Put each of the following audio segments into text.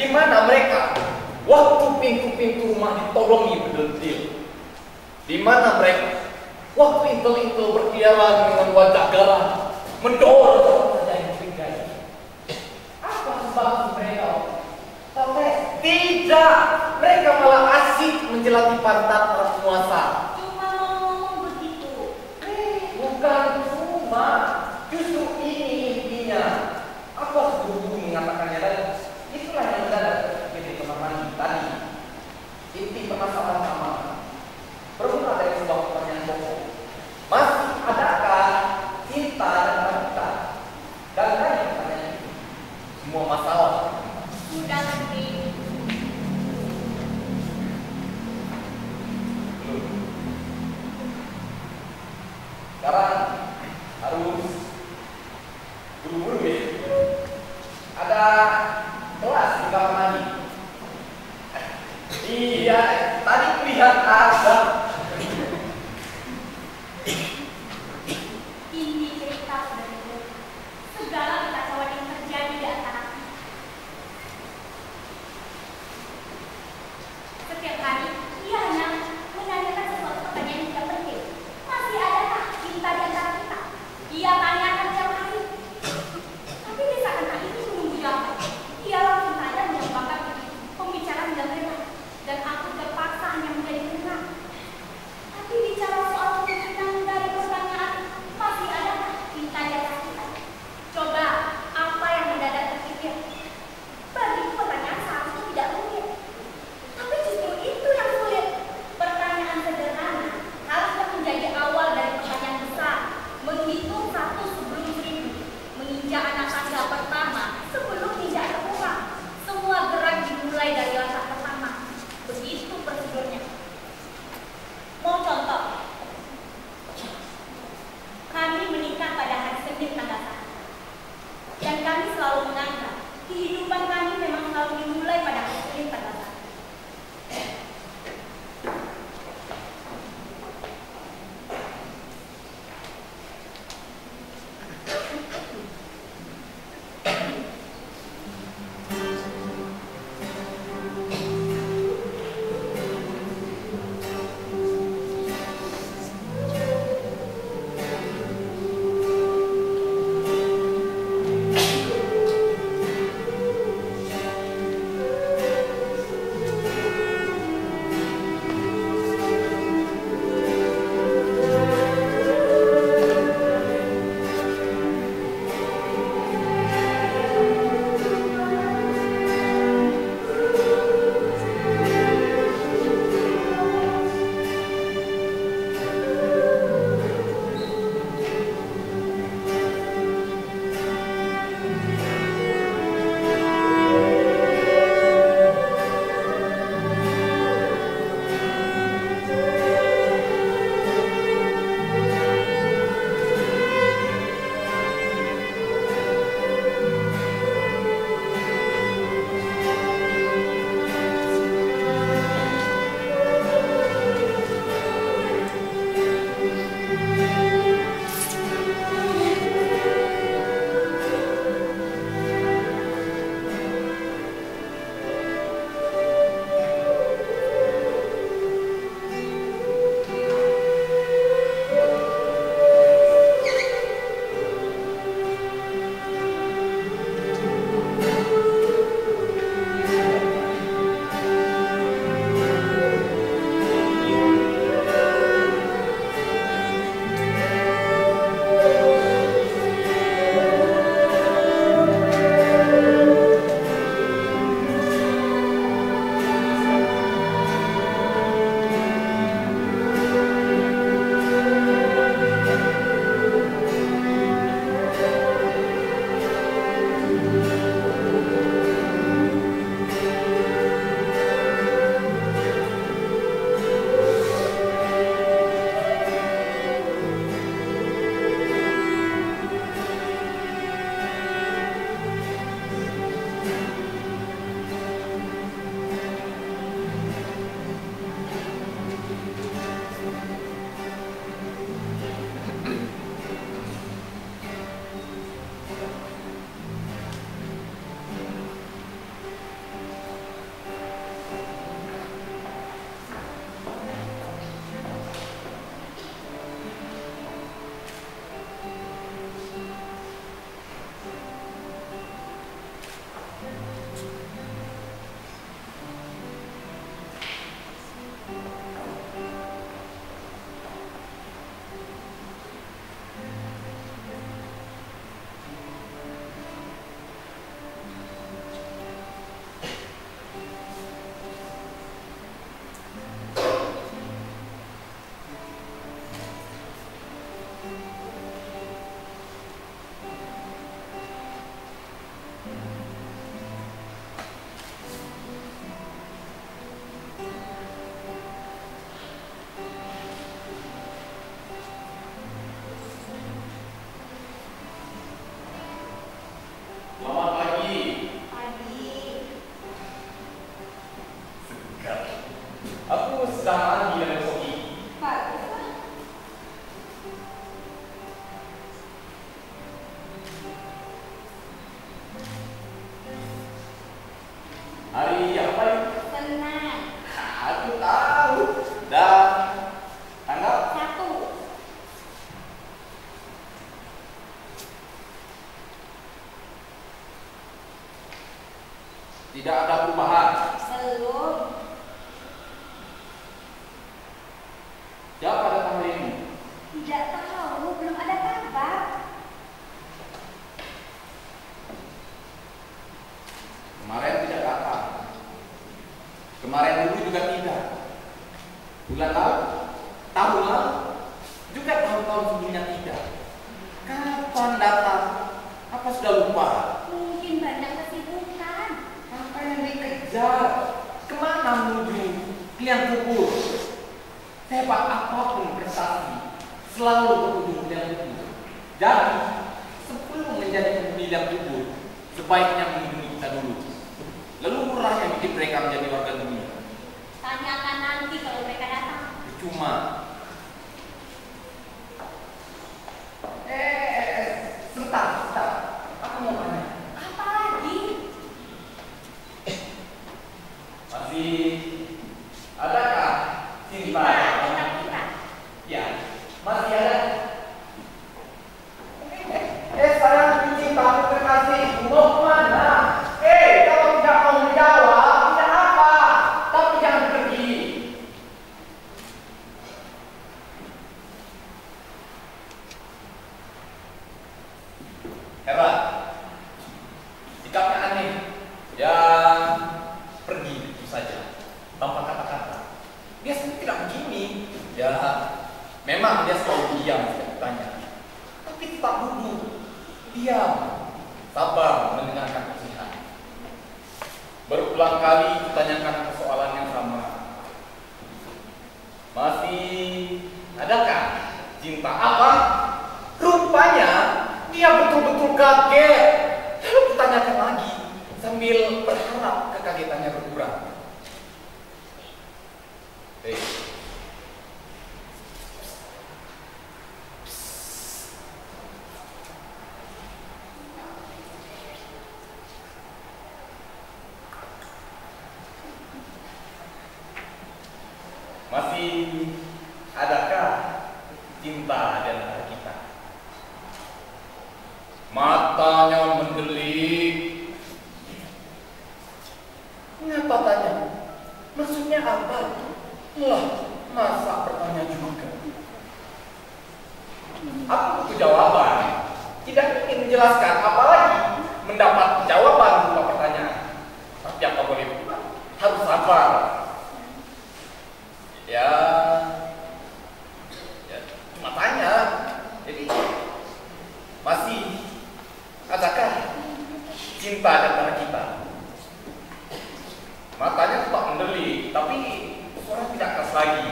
di mana mereka? Waktu pintu-pintu rumah ditolongi berdetil di mana mereka? Waktu intel-intel berkilauan dengan wajah garang mendorong saja yang apa sebab mereka? Tapi tidak mereka malah asik menjelati pantat para penguasa kelas di kamar mandi. Iya, tadi melihat azab tapi suara tidak keras lagi.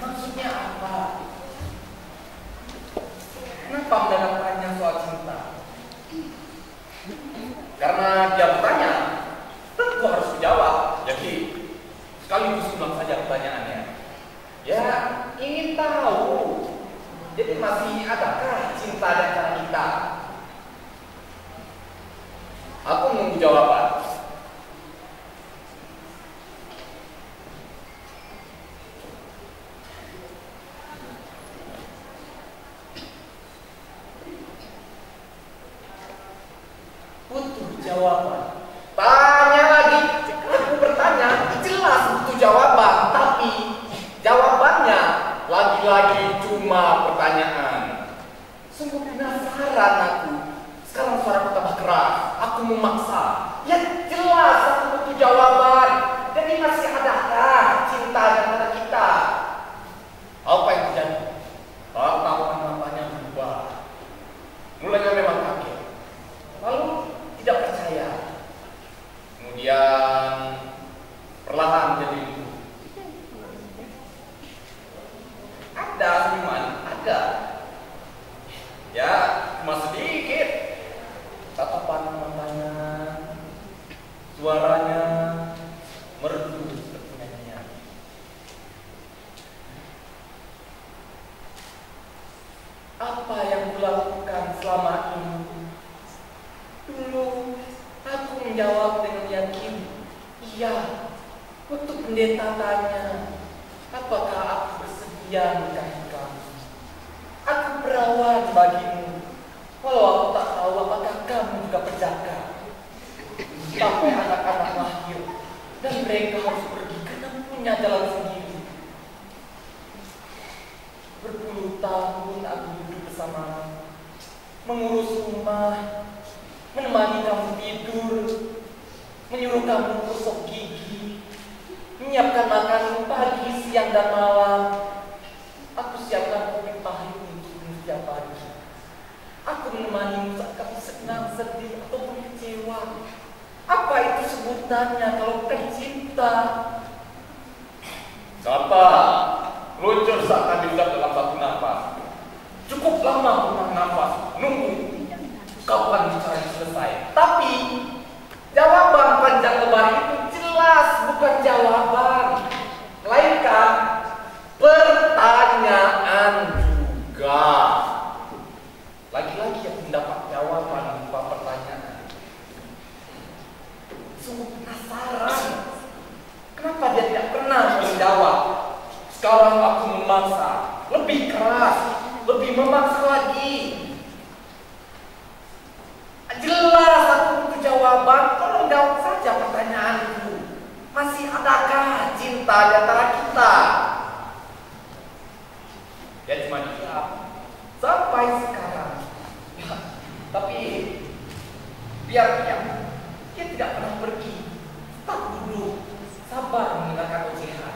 Maksudnya apa? Kenapa mendadak tanya soal cinta? Karena dia bertanya, kan tentu harus dijawab. Jadi sekaligus ulang saja pertanyaannya. Ya, ingin tahu. Jadi masih adakah cinta dan cinta? Aku menunggu jawaban. jawaban. Tanya lagi, aku bertanya, jelas itu jawaban, tapi jawabannya lagi-lagi cuma pertanyaan. Sungguh penasaran aku. Sekarang suara aku tambah keras, aku memaksa. Ya jelas aku butuh jawaban. Suaranya merdu seperti nyanyian. Apa yang kulakukan selama ini? Dulu aku menjawab dengan yakin, iya. Untuk pendeta tanya, apakah aku bersedia menikahi kamu? Aku perawan bagimu, walau aku tak tahu apakah kamu juga perjaka. Sampai anak-anak lahir dan mereka harus pergi karena punya jalan sendiri. Berpuluh tahun aku duduk bersamamu, mengurus rumah, menemani kamu tidur, menyuruh kamu gosok gigi, menyiapkan makanan pagi, siang, dan malam. Aku siapkan kopi pahit untukmu setiap pagi. Aku menemanimu saat kamu senang, sedih, ataupun kecewa. Apa itu sebutannya kalau cinta? Siapa? Luncur saat kami ucap dalam satu nafas. Cukup lama untuk nafas, nunggu kapan bicara selesai. Tapi jawaban panjang lebar itu jelas bukan jawaban, melainkan pertanyaan juga. Lagi-lagi yang mendapat jawaban berupa pertanyaan. Sungguh penasaran. Kenapa dia tidak pernah menjawab? Sekarang aku memaksa, lebih keras, lebih memaksa lagi. Jelas aku butuh jawaban, tolong jawab saja pertanyaanku. Masih adakah cinta di antara kita? Ya cuma diam. Sampai sekarang. Ya, tapi biar dia, dia tidak pernah pergi. Tak duduk, sabar mendengarkan ocehan.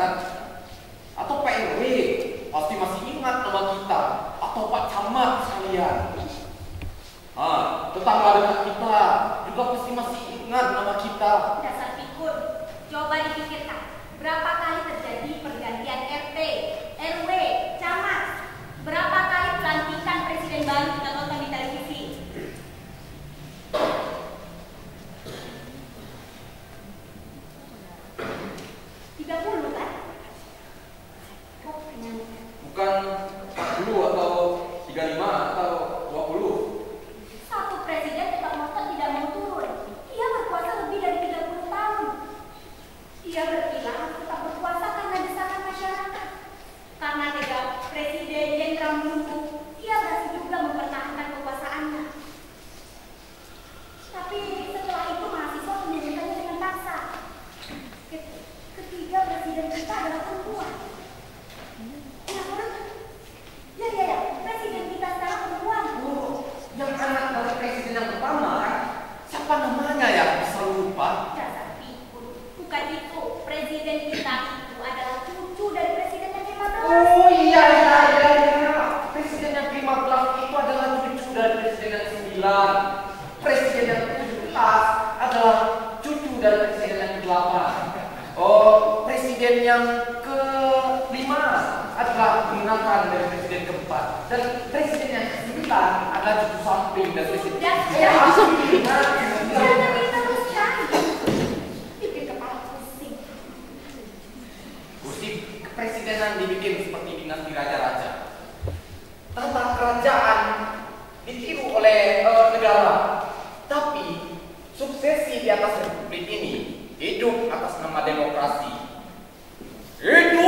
Barat atau PRW pasti masih ingat nama kita atau Pak Camat sekalian. Ah, tetangga dekat kita juga pasti masih ingat nama kita. Dasar pikun, coba dipikirkan berapa kali terjadi pernikahan menggunakan dari presiden keempat. Dan presiden yang kesembilan adalah cucu samping dan presiden yang kepresidenan dibikin seperti dinasti raja-raja. Tata kerajaan ditiru oleh uh, negara, tapi suksesi di atas republik ini hidup atas nama demokrasi. Hidup.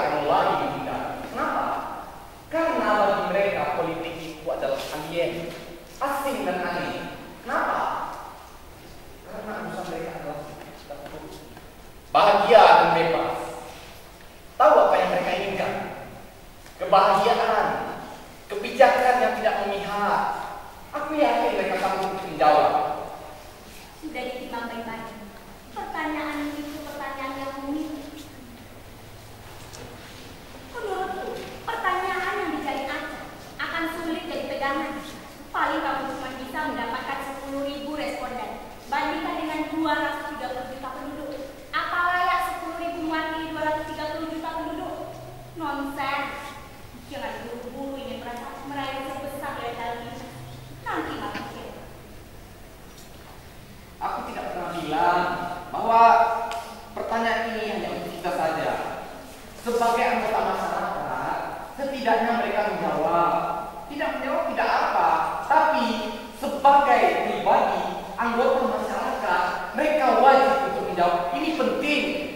akan lari kita. Kenapa? Karena bagi mereka politik itu adalah alien, asing dan aneh. Kenapa? Karena urusan mereka adalah bahagia dan bebas. sebagai anggota masyarakat setidaknya mereka menjawab. Tidak menjawab tidak apa tapi sebagai pribadi anggota masyarakat mereka wajib untuk menjawab. Ini penting.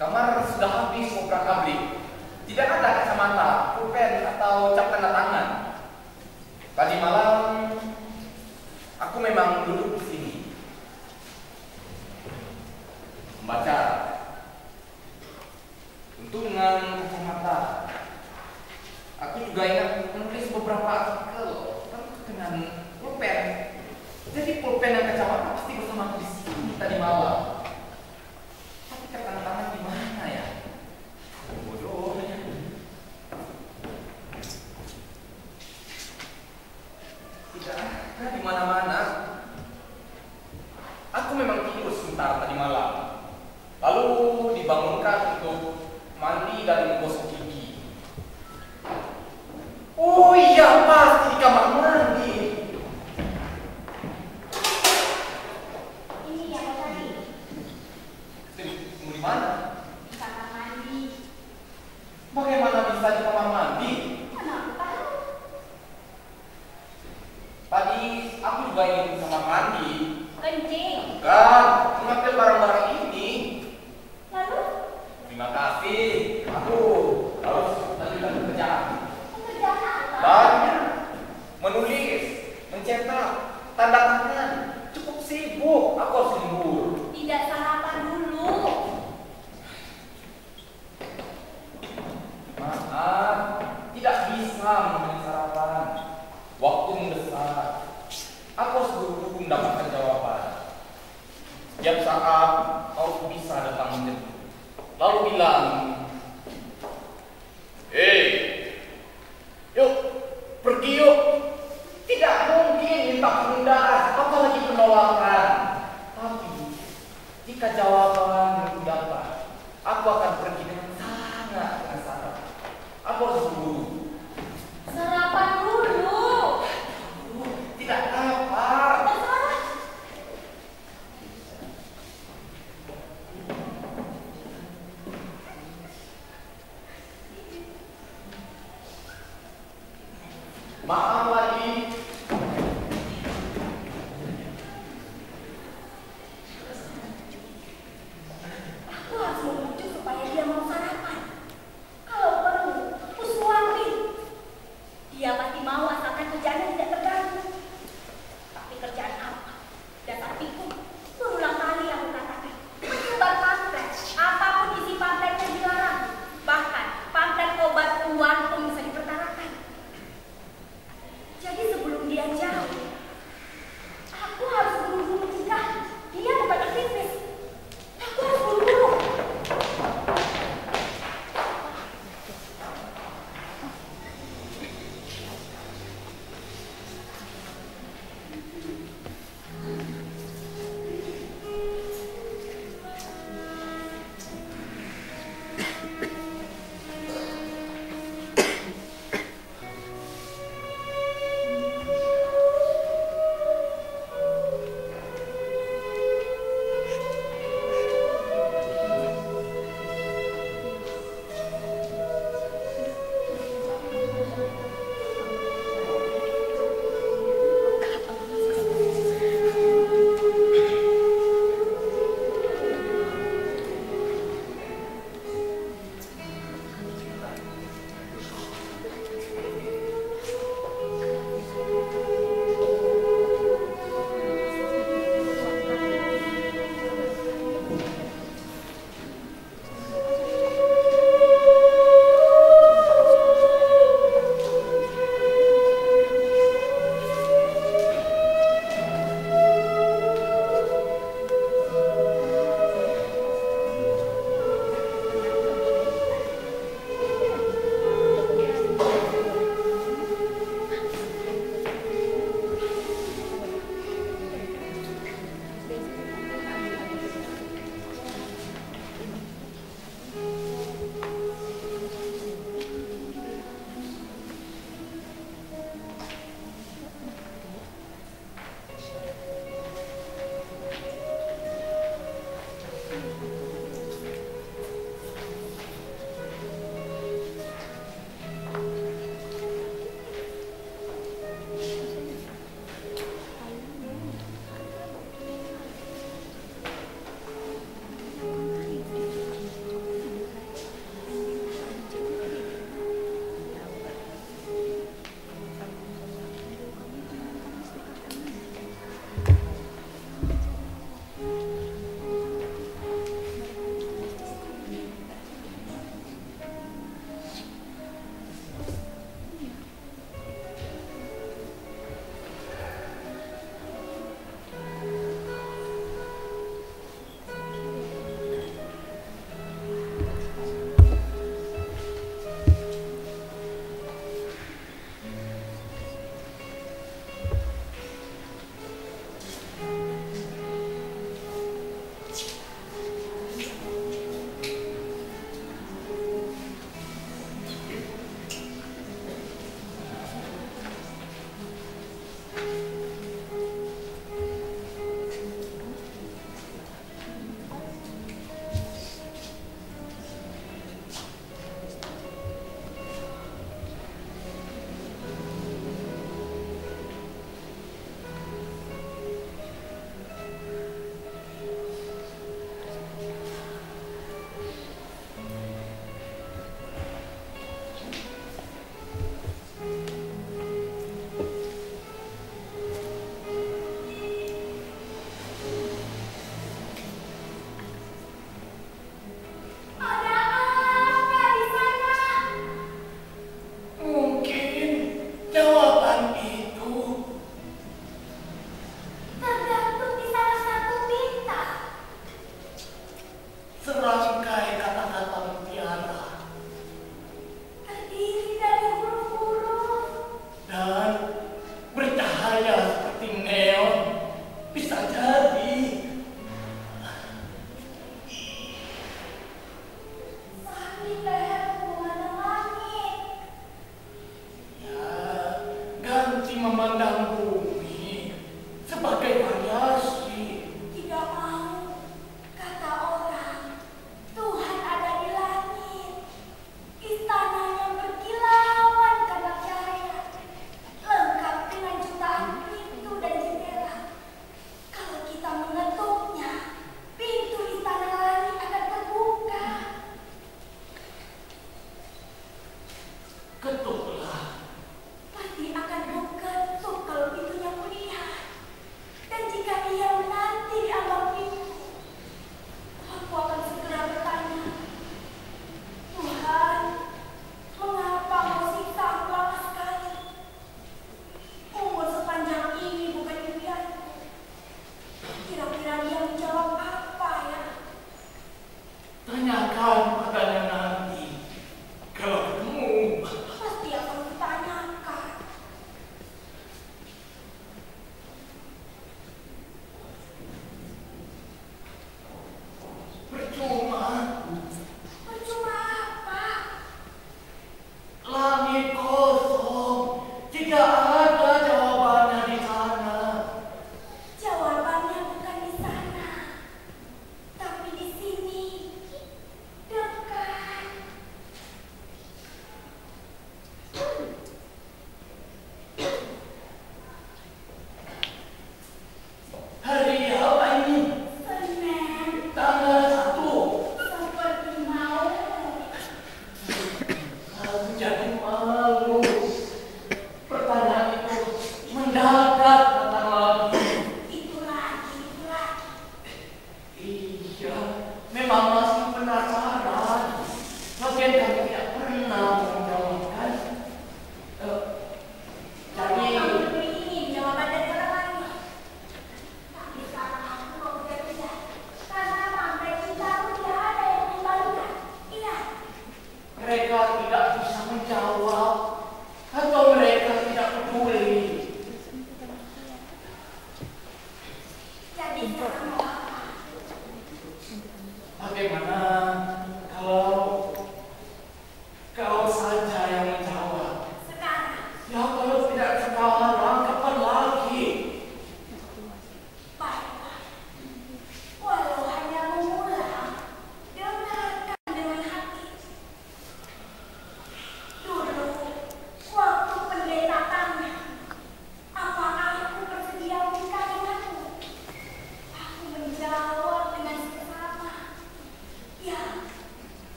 Kamar sudah habis obrak abrik. Tidak ada kacamata, pulpen atau cap tanda tangan. Tadi malam aku memang duduk di sini membaca. dengan kacamata. Aku juga ingat menulis beberapa artikel dengan pulpen. Jadi pulpen dan kacamata pasti bersama di sini tadi malam. Ada di mana-mana. Aku memang tidur sebentar tadi malam. Lalu dibangunkan untuk mandi dan menggosok gigi. Oh iya, pasti di kamar mandi. Ini yang. Jadi, Tunggu di mana? Di kamar mandi. Bagaimana bisa di kamar mandi? Mana aku tahu? Tadi aku juga ingin ke kamar mandi. Kencing. Kan, mengambil barang-barang ini. Lalu Terima kasih. Aku harus lanjutkan pekerjaan. pekerjaan apa? Banyak. Menulis, mencetak, tanda tangan. Cukup sibuk. Aku harus lembur. Tidak sarapan dulu. Maaf, tidak bisa menemani sarapan. Waktu mendesak. Aku harus buru-buru mendapatkan jawaban. Setiap saat kau bisa datang menjemput. Lalu bilang, Hei, yuk, pergi yuk. Tidak mungkin minta penundaan, apalagi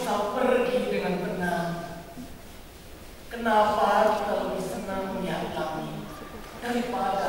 bisa pergi dengan tenang. Kenapa kita lebih senang melihat langit daripada